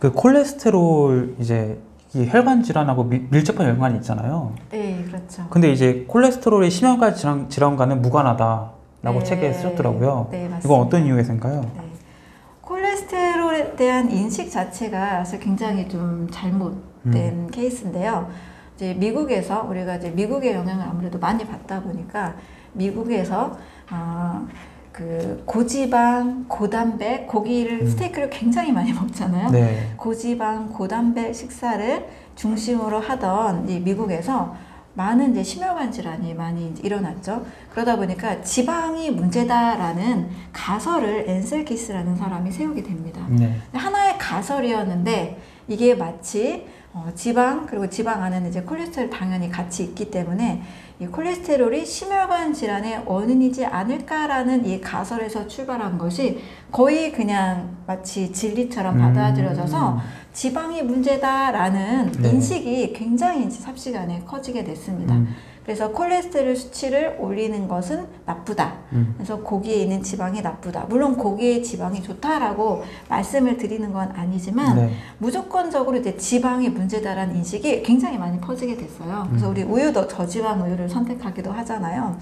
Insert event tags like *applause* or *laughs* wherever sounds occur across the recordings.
그 콜레스테롤 이제 이 혈관 질환하고 미, 밀접한 연관이 있잖아요. 네, 그렇죠. 근데 이제 콜레스테롤이 심혈관 질환, 질환과는 무관하다라고 네. 책에 쓰셨더라고요. 네, 맞습니다. 이건 어떤 이유에서인가요? 네. 콜레스테롤에 대한 인식 자체가 사실 굉장히 좀 잘못된 음. 케이스인데요. 이제 미국에서 우리가 이제 미국의 영향을 아무래도 많이 받다 보니까 미국에서 아, 그 고지방, 고단백, 고기를 음. 스테이크를 굉장히 많이 먹잖아요. 네. 고지방, 고단백 식사를 중심으로 하던 이 미국에서 많은 이제 심혈관 질환이 많이 일어났죠. 그러다 보니까 지방이 문제다라는 가설을 앤셀키스라는 사람이 세우게 됩니다. 네. 하나의 가설이었는데 이게 마치 어, 지방 그리고 지방 안에는 이제 콜레스테롤 당연히 같이 있기 때문에 이 콜레스테롤이 심혈관 질환의 원인이지 않을까라는 이 가설에서 출발한 것이 거의 그냥 마치 진리처럼 음. 받아들여져서 지방이 문제다라는 네. 인식이 굉장히 삽시간에 커지게 됐습니다. 음, 그래서 콜레스테롤 수치를 올리는 것은 나쁘다. 음. 그래서 고기에 있는 지방이 나쁘다. 물론 고기의 지방이 좋다라고 말씀을 드리는 건 아니지만 네. 무조건적으로 이제 지방이 문제다라는 인식이 굉장히 많이 퍼지게 됐어요. 그래서 음. 우리 우유도 저지방 우유를 선택하기도 하잖아요.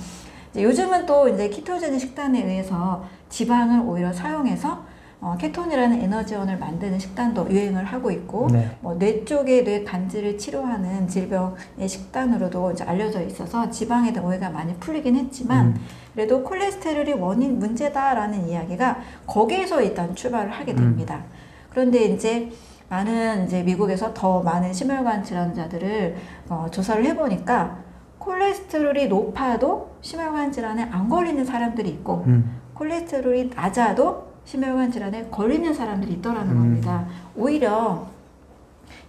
요즘은 또 이제 키토제닉 식단에 의해서 지방을 오히려 사용해서 어, 케톤이라는 에너지원을 만드는 식단도 유행을 하고 있고 네. 뭐 뇌 쪽의 뇌 간질을 치료하는 질병의 식단으로도 이제 알려져 있어서 지방에 대한 오해가 많이 풀리긴 했지만 음. 그래도 콜레스테롤이 원인 문제다라는 이야기가 거기에서 일단 출발을 하게 음. 됩니다. 그런데 이제 많은 이제 미국에서 더 많은 심혈관 질환자들을 어, 조사를 해보니까 콜레스테롤이 높아도 심혈관 질환에 안 걸리는 사람들이 있고 음. 콜레스테롤이 낮아도 심혈관 질환에 걸리는 사람들이 있더라는 음. 겁니다. 오히려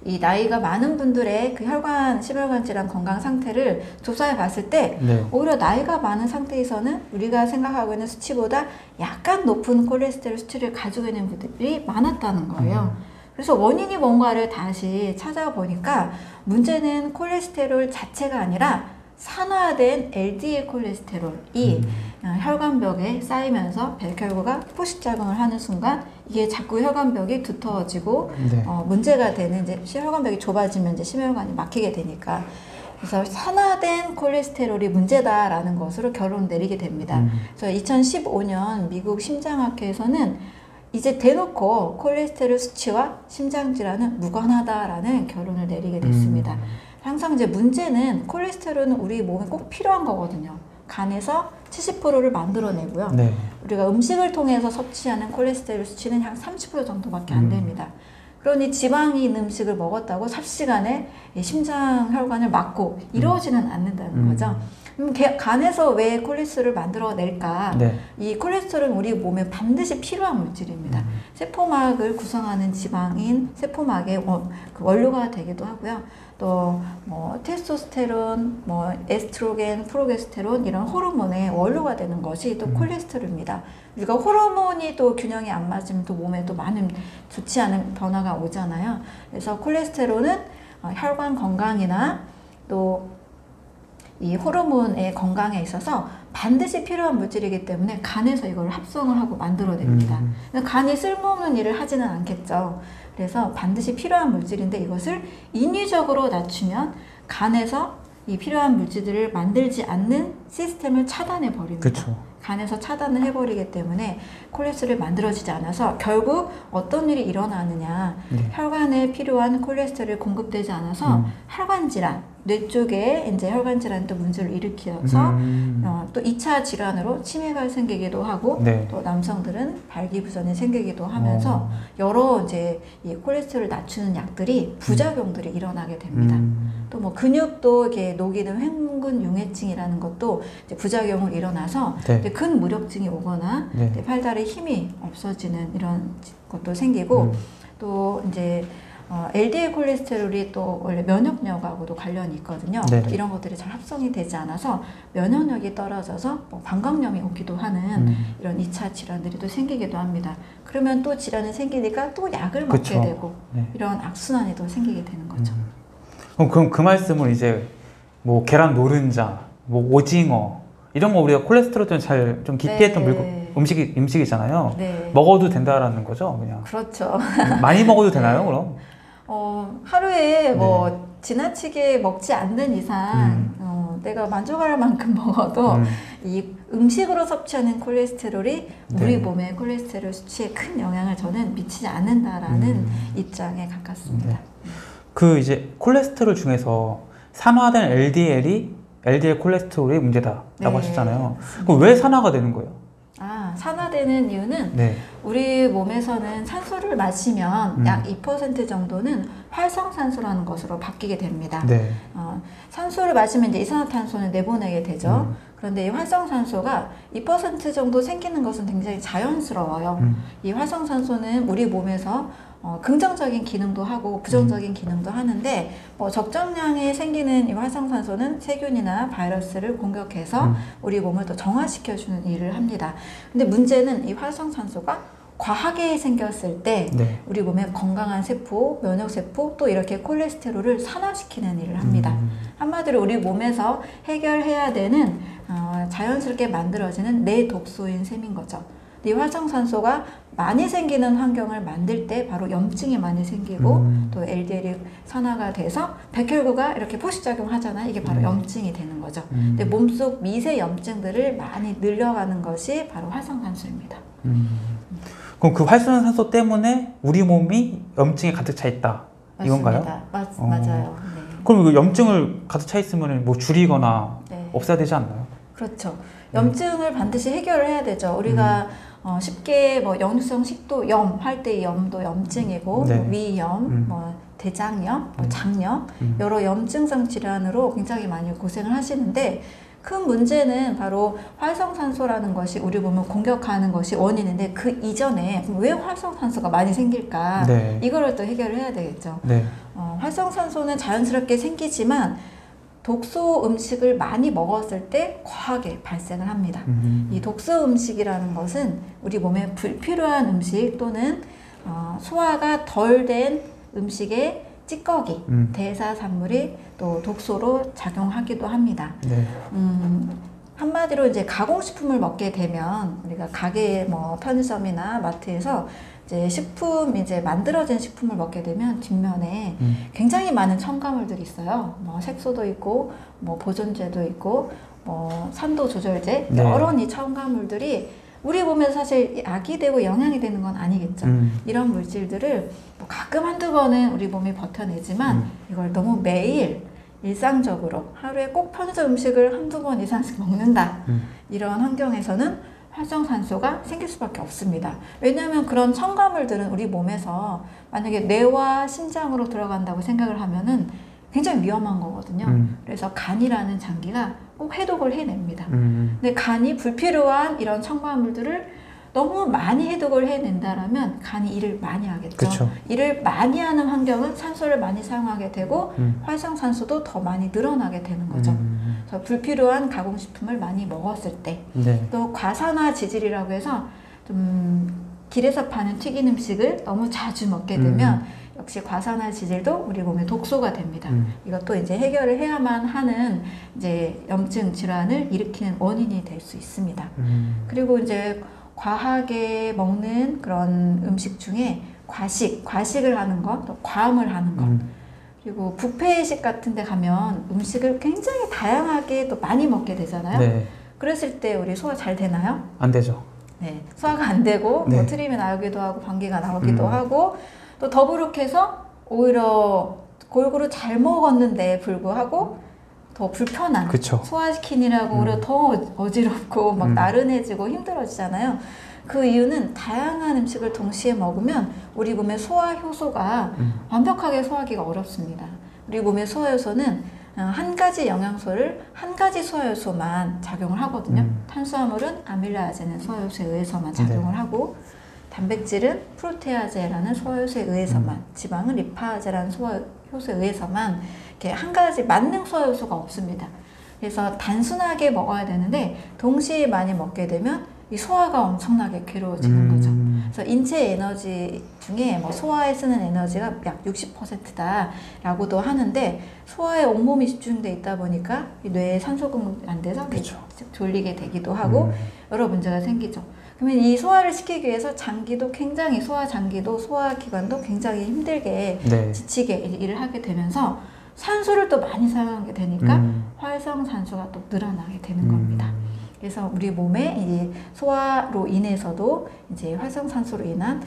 이 나이가 많은 분들의 그 혈관 심혈관 질환 건강 상태를 조사해 봤을 때 네. 오히려 나이가 많은 상태에서는 우리가 생각하고 있는 수치보다 약간 높은 콜레스테롤 수치를 가지고 있는 분들이 많았다는 거예요. 그래서 원인이 뭔가를 다시 찾아보니까 문제는 콜레스테롤 자체가 아니라 산화된 LDL 콜레스테롤이 음. 어, 혈관벽에 쌓이면서 백혈구가 포식작용을 하는 순간 이게 자꾸 혈관벽이 두터워지고 네. 어, 문제가 되는 이제 혈관벽이 좁아지면 이제 심혈관이 막히게 되니까 그래서 산화된 콜레스테롤이 문제다라는 것으로 결론 내리게 됩니다. 음. 그래서 2015년 미국 심장학회에서는 이제 대놓고 콜레스테롤 수치와 심장 질환은 무관하다라는 결론을 내리게 됐습니다. 음. 항상 이제 문제는 콜레스테롤은 우리 몸에 꼭 필요한 거거든요. 간에서 70%를 만들어내고요. 네. 우리가 음식을 통해서 섭취하는 콜레스테롤 수치는 한30% 정도밖에 안 음. 됩니다. 그러니 지방이 있는 음식을 먹었다고 삽시간에 이 심장 혈관을 막고 이루어지는 않는다는 음. 거죠. 그럼 개- 간에서 왜 콜레스테롤을 만들어낼까? 네. 이 콜레스테롤은 우리 몸에 반드시 필요한 물질입니다. 음. 세포막을 구성하는 지방인 세포막의 원, 그 원료가 되기도 하고요. 또 뭐 테스토스테론, 뭐 에스트로겐, 프로게스테론 이런 호르몬의 원료가 되는 것이 또 음. 콜레스테롤입니다. 우리가 호르몬이 또 균형이 안 맞으면 또 몸에 또 많은 좋지 않은 변화가 오잖아요. 그래서 콜레스테롤은 어, 혈관 건강이나 또 이 호르몬의 건강에 있어서 반드시 필요한 물질이기 때문에 간에서 이걸 합성을 하고 만들어냅니다. 음. 간이 쓸모없는 일을 하지는 않겠죠. 그래서 반드시 필요한 물질인데 이것을 인위적으로 낮추면 간에서 이 필요한 물질들을 만들지 않는 시스템을 차단해 버립니다. 그렇죠. 간에서 차단을 해버리기 때문에 콜레스테롤이 만들어지지 않아서 결국 어떤 일이 일어나느냐 네. 혈관에 필요한 콜레스테롤이 공급되지 않아서 음. 혈관 질환 뇌 쪽에 이제 혈관 질환 또 문제를 일으켜서 음. 어, 또 2차 질환으로 치매가 생기기도 하고 네. 또 남성들은 발기부전이 생기기도 하면서 어. 여러 이제 이 콜레스테롤 낮추는 약들이 부작용들이 일어나게 됩니다. 음. 또뭐 근육도 이렇게 녹이는 횡근 융해증이라는 것도 이제 부작용을 일어나서 네. 이제 근무력증이 오거나 네. 팔다리 힘이 없어지는 이런 것도 생기고 음. 또 이제 어, LDL 콜레스테롤이 또 원래 면역력하고도 관련이 있거든요. 네. 이런 것들이 잘 합성이 되지 않아서 면역력이 떨어져서 뭐 방광염이 오기도 하는 음. 이런 2차 질환들이 또 생기기도 합니다. 그러면 또 질환이 생기니까 또 약을 먹게 그쵸. 되고 네. 이런 악순환이 또 생기게 되는 거죠. 음. 그럼 그, 그 말씀을 이제 뭐 계란 노른자, 뭐 오징어 이런 거 우리가 콜레스테롤 좀 잘좀 깊이 했던 물건 네. 네. 음식이 음식이잖아요. 네. 먹어도 된다라는 거죠, 그냥. 그렇죠. 많이 먹어도 되나요, 그럼? *laughs* 어, 하루에 뭐 지나치게 먹지 않는 이상 네. 음. 어, 내가 만족할 만큼 *laughs* 먹어도 음, 이 음식으로 섭취하는 콜레스테롤이 우리 네. 몸의 콜레스테롤 수치에 큰 영향을 저는 미치지 않는다라는 음. 입장에 가깝습니다. 네. 그 이제 콜레스테롤 중에서 산화된 LDL이 LDL 콜레스테롤이 문제다라고 네. 하셨잖아요. 그럼 왜 산화가 되는 거예요? 아, 산화되는 이유는 네. 우리 몸에서는 산소를 마시면 음. 약2% 정도는 활성산소라는 것으로 바뀌게 됩니다. 네. 어, 산소를 마시면 이제 이산화탄소는 내보내게 되죠. 음. 그런데 이 활성산소가 2% 정도 생기는 것은 굉장히 자연스러워요. 음. 이 활성산소는 우리 몸에서 어, 긍정적인 기능도 하고 부정적인 기능도 하는데 뭐 적정량이 생기는 이 활성산소는 세균이나 바이러스를 공격해서 음. 우리 몸을 더 정화시켜주는 일을 합니다. 근데 문제는 이 활성산소가 과하게 생겼을 때 네. 우리 몸의 건강한 세포, 면역 세포 또 이렇게 콜레스테롤을 산화시키는 일을 합니다. 음. 한마디로 우리 몸에서 해결해야 되는 어, 자연스럽게 만들어지는 내 독소인 셈인 거죠. 이 활성산소가 많이 생기는 환경을 만들 때 바로 염증이 많이 생기고 음. 또 LDL이 산화가 돼서 백혈구가 이렇게 포식작용 하잖아. 이게 바로 음. 염증이 되는 거죠. 음. 근데 몸속 미세 염증들을 많이 늘려가는 것이 바로 활성산소입니다. 음. 그럼 그 활성산소 때문에 우리 몸이 염증에 가득 차 있다. 이건가요? 맞습니다. 맞, 어. 맞아요. 그럼 그 염증을 가득 차 있으면 뭐 줄이거나 네. 네. 없애야 되지 않나요? 그렇죠. 염증을 반드시 해결을 해야 되죠. 우리가 어, 쉽게 뭐 역류성 식도 염 할 때 염도 염증이고 네. 뭐 위염, 음. 뭐 대장염, 뭐 음. 장염 음. 여러 염증성 질환으로 굉장히 많이 고생을 하시는데 큰 문제는 바로 활성산소라는 것이 우리 몸을 공격하는 것이 원인인데 그 이전에 왜 활성산소가 많이 생길까? 네. 이거를 또 해결을 해야 되겠죠. 네. 어, 활성산소는 자연스럽게 생기지만 독소 음식을 많이 먹었을 때 과하게 발생을 합니다. 음. 이 독소 음식이라는 것은 우리 몸에 불필요한 음식 또는 어, 소화가 덜 된 음식의 찌꺼기, 음. 대사산물이 또 독소로 작용하기도 합니다. 네. 음, 한마디로 이제 가공식품을 먹게 되면 우리가 가게 뭐 편의점이나 마트에서 이제 식품 이제 만들어진 식품을 먹게 되면 뒷면에 음. 굉장히 많은 첨가물들이 있어요. 뭐 색소도 있고 뭐 보존제도 있고 뭐 산도 조절제 네. 여러 이 첨가물들이 우리 몸에서 사실 약이 되고 영향이 되는 건 아니겠죠. 음. 이런 물질들을 뭐 가끔 한두 번은 우리 몸이 버텨내지만 음. 이걸 너무 매일 일상적으로 하루에 꼭 편의점 음식을 한두 번 이상씩 먹는다. 음. 이런 환경에서는 활성산소가 생길 수밖에 없습니다. 왜냐하면 그런 첨가물들은 우리 몸에서 만약에 뇌와 심장으로 들어간다고 생각을 하면은 굉장히 위험한 거거든요. 음. 그래서 간이라는 장기가 꼭 해독을 해냅니다. 음. 근데 간이 불필요한 이런 첨가물들을 너무 많이 해독을 해낸다라면 간이 일을 많이 하겠죠. 그쵸. 일을 많이 하는 환경은 산소를 많이 사용하게 되고 음. 활성산소도 더 많이 늘어나게 되는 거죠. 음. 그래서 불필요한 가공식품을 많이 먹었을 때 네. 또 과산화 지질이라고 해서 좀 길에서 파는 튀긴 음식을 너무 자주 먹게 되면 역시 과산화 지질도 우리 몸에 독소가 됩니다. 음. 이것도 이제 해결을 해야만 하는 이제 염증 질환을 일으키는 원인이 될 수 있습니다. 음. 그리고 이제 과하게 먹는 그런 음식 중에 과식, 과식을 하는 것, 또 과음을 하는 것, 음. 그리고 뷔페식 같은 데 가면 음식을 굉장히 다양하게 또 많이 먹게 되잖아요. 네. 그랬을 때 우리 소화 잘 되나요? 안 되죠. 네. 소화가 안 되고 네. 뭐 트림이 나오기도 하고 방귀가 나오기도 음. 하고 또 더부룩해서 오히려 골고루 잘 먹었는데 불구하고 더 불편한 그쵸. 소화시키느라고 음. 오히려 더 어지럽고 막 음. 나른해지고 힘들어지잖아요. 그 이유는 다양한 음식을 동시에 먹으면 우리 몸의 소화 효소가 음. 완벽하게 소화하기가 어렵습니다. 우리 몸의 소화 효소는 어, 한 가지 영양소를 한 가지 소화 요소만 작용을 하거든요. 음. 탄수화물은 아밀라아제는 소화 요소에 의해서만 작용을 네. 하고 단백질은 프로테아제라는 소화 요소에 의해서만, 음. 지방은 리파아제라는 소화 효소에 의해서만 이렇게 한 가지 만능 소화 요소가 없습니다. 그래서 단순하게 먹어야 되는데 동시에 많이 먹게 되면 이 소화가 엄청나게 괴로워지는 거죠. 음. 그래서 인체 에너지 중에 뭐 소화에 쓰는 에너지가 약 60%다라고도 하는데 소화에 온몸이 집중돼 있다 보니까 이 뇌에 산소 공급이 안 돼서 그쵸. 졸리게 되기도 하고 음. 여러 문제가 생기죠. 그러면 이 소화를 시키기 위해서 장기도 굉장히 소화 장기도 소화 기관도 굉장히 힘들게 네. 지치게 일을 하게 되면서 산소를 또 많이 사용하게 되니까 음. 활성산소가 또 늘어나게 되는 음. 겁니다. 그래서 우리 몸에 이 소화로 인해서도 이제 활성산소로 인한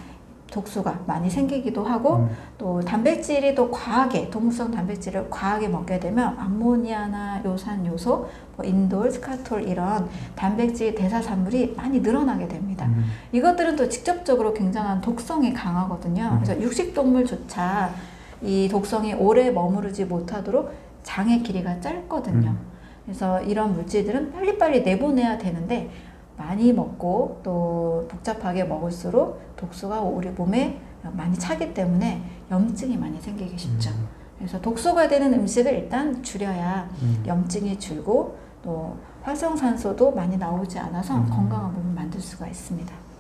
독소가 많이 생기기도 하고 음. 또 단백질이 또 과하게 동물성 단백질을 과하게 먹게 되면 암모니아나 요산 요소, 뭐 인돌, 스카톨 이런 단백질 대사산물이 많이 늘어나게 됩니다. 음. 이것들은 또 직접적으로 굉장한 독성이 강하거든요. 음. 그래서 육식동물조차 이 독성이 오래 머무르지 못하도록 장의 길이가 짧거든요. 음. 그래서 이런 물질들은 빨리빨리 내보내야 되는데 많이 먹고 또 복잡하게 먹을수록 독소가 우리 몸에 많이 차기 때문에 염증이 많이 생기기 쉽죠. 그래서 독소가 되는 음식을 일단 줄여야 음. 염증이 줄고 또 활성산소도 많이 나오지 않아서 음. 건강한 몸을 만들 수가 있습니다.